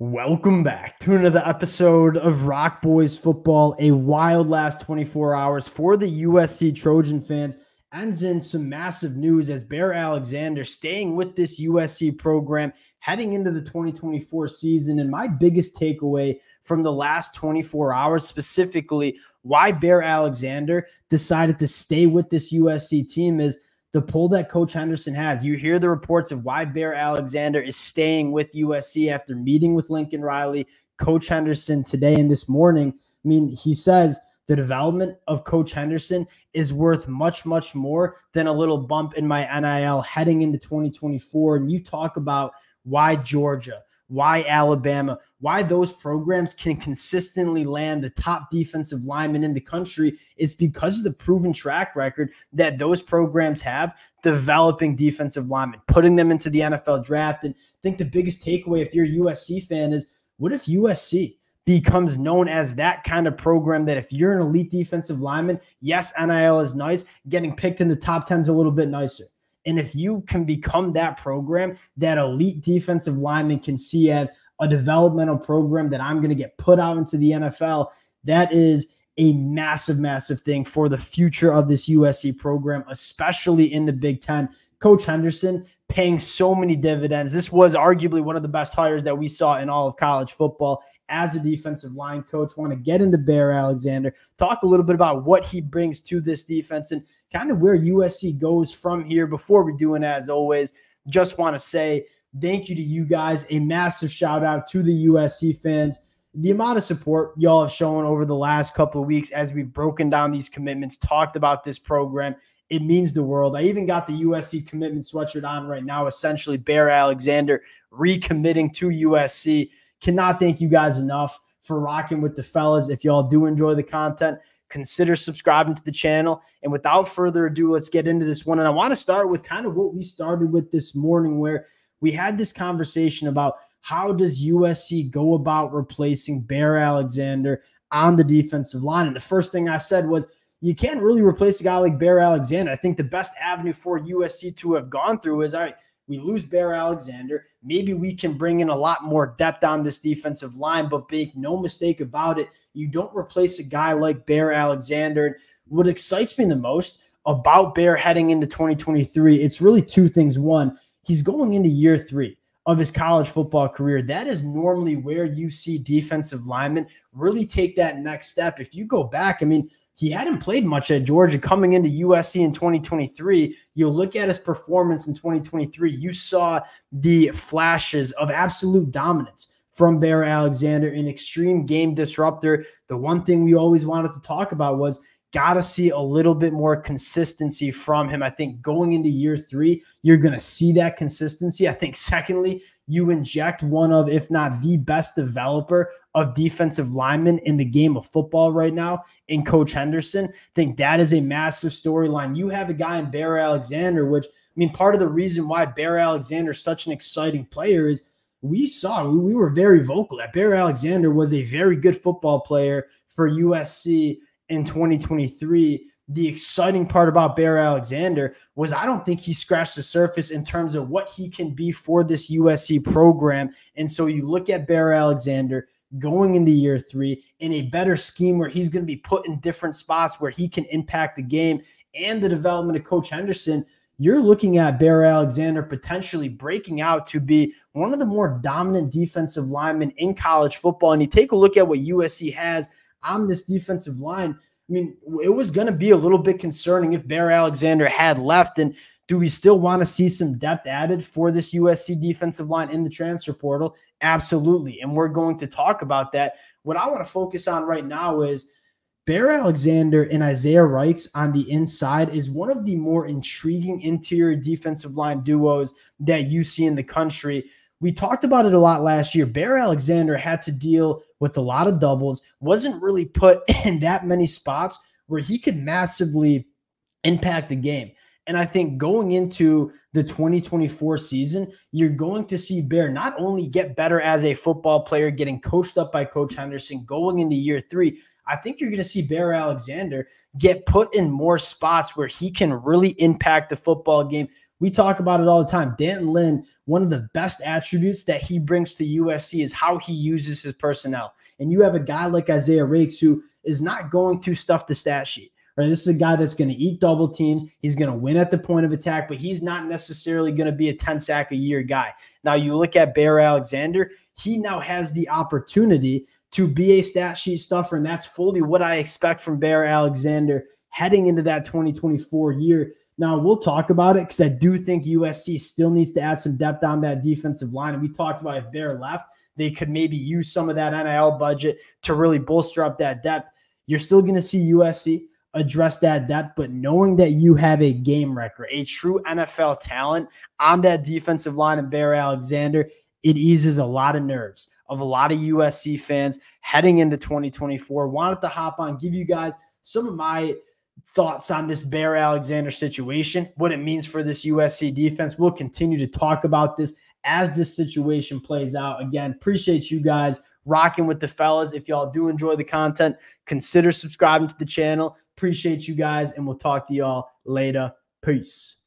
Welcome back to another episode of ROC Boys Football. A wild last 24 hours for the USC Trojan fans. Ends in some massive news as Bear Alexander staying with this USC program heading into the 2024 season. And my biggest takeaway from the last 24 hours, specifically why Bear Alexander decided to stay with this USC team, is the pull that Coach Henderson has. You hear the reports of why Bear Alexander is staying with USC after meeting with Lincoln Riley, Coach Henderson today and this morning. I mean, he says the development of Coach Henderson is worth much, much more than a little bump in my NIL heading into 2024. And you talk about why Georgia, why Alabama, why those programs can consistently land the top defensive linemen in the country. It's because of the proven track record that those programs have developing defensive linemen, putting them into the NFL draft. And I think the biggest takeaway, if you're a USC fan, is what if USC becomes known as that kind of program that if you're an elite defensive lineman, yes, NIL is nice, getting picked in the top 10 is a little bit nicer. And if you can become that program that elite defensive lineman can see as a developmental program that I'm going to get put out into the NFL, that is a massive, massive thing for the future of this USC program, especially in the Big Ten. Coach Henderson paying so many dividends. This was arguably one of the best hires that we saw in all of college football as a defensive line coach. Want to get into Bear Alexander, talk a little bit about what he brings to this defense and kind of where USC goes from here. Before we do, and as always, just want to say thank you to you guys. A massive shout out to the USC fans. The amount of support y'all have shown over the last couple of weeks as we've broken down these commitments, talked about this program, it means the world. I even got the USC commitment sweatshirt on right now, essentially Bear Alexander recommitting to USC. Cannot thank you guys enough for rocking with the fellas. If y'all do enjoy the content, consider subscribing to the channel. And without further ado, let's get into this one. And I want to start with kind of what we started with this morning, where we had this conversation about how does USC go about replacing Bear Alexander on the defensive line. And the first thing I said was, you can't really replace a guy like Bear Alexander. I think the best avenue for USC to have gone through is all right, we lose Bear Alexander. Maybe we can bring in a lot more depth on this defensive line, but make no mistake about it, you don't replace a guy like Bear Alexander. What excites me the most about Bear heading into 2023, it's really two things. One, he's going into year three of his college football career. That is normally where you see defensive linemen really take that next step. If you go back, I mean, he hadn't played much at Georgia coming into USC in 2023. You look at his performance in 2023, you saw the flashes of absolute dominance from Bear Alexander, an extreme game disruptor. The one thing we always wanted to talk about was got to see a little bit more consistency from him. I think going into year three, you're going to see that consistency. I think, secondly, you inject one of, if not the best developer of defensive linemen in the game of football right now in Coach Henderson. I think that is a massive storyline. You have a guy in Bear Alexander, which, I mean, part of the reason why Bear Alexander is such an exciting player is we saw, we, we were very vocal that Bear Alexander was a very good football player for USC in 2023 the exciting part about Bear Alexander was I don't think he scratched the surface in terms of what he can be for this USC program. And so you look at Bear Alexander going into year three in a better scheme where he's going to be put in different spots where he can impact the game and the development of Coach Henderson. You're looking at Bear Alexander potentially breaking out to be one of the more dominant defensive linemen in college football. And you take a look at what USC has on this defensive line I mean, it was going to be a little bit concerning if Bear Alexander had left. And do we still want to see some depth added for this USC defensive line in the transfer portal? Absolutely. And we're going to talk about that. What I want to focus on right now is Bear Alexander and Isaiah Raikes on the inside is one of the more intriguing interior defensive line duos that you see in the country we talked about it a lot last year. Bear Alexander had to deal with a lot of doubles, wasn't really put in that many spots where he could massively impact the game. And I think going into the 2024 season, you're going to see Bear not only get better as a football player, getting coached up by Coach Henderson going into year three. I think you're going to see Bear Alexander get put in more spots where he can really impact the football game We talk about it all the time. D'Anton Lynn, one of the best attributes that he brings to USC is how he uses his personnel. And you have a guy like Isaiah Raikes who is not going through stuff the stat sheet. Right? This is a guy that's going to eat double teams. He's going to win at the point of attack, but he's not necessarily going to be a 10 sack a year guy. Now, you look at Bear Alexander, he now has the opportunity to be a stat sheet stuffer, and that's fully what I expect from Bear Alexander heading into that 2024 year. Now, we'll talk about it because I do think USC still needs to add some depth on that defensive line. And we talked about if Bear left, they could maybe use some of that NIL budget to really bolster up that depth. You're still going to see USC address that depth, but knowing that you have a game record, a true NFL talent on that defensive line and Bear Alexander, it eases a lot of nerves of a lot of USC fans heading into 2024. Wanted to hop on, give you guys some of my thoughts on this Bear Alexander situation, what it means for this USC defense. We'll continue to talk about this as this situation plays out. Again, appreciate you guys rocking with the fellas. If y'all do enjoy the content, consider subscribing to the channel. Appreciate you guys, and we'll talk to y'all later. Peace.